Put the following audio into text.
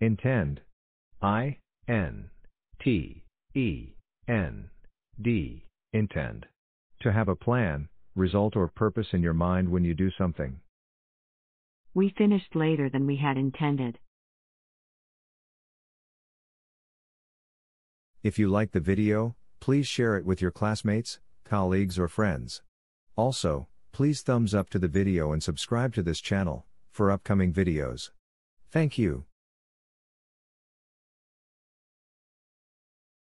Intend. I, N, T, E, N, D, intend. To have a plan, result or purpose in your mind when you do something. We finished later than we had intended. If you like the video, please share it with your classmates, colleagues or friends. Also, please thumbs up to the video and subscribe to this channel, for upcoming videos. Thank you.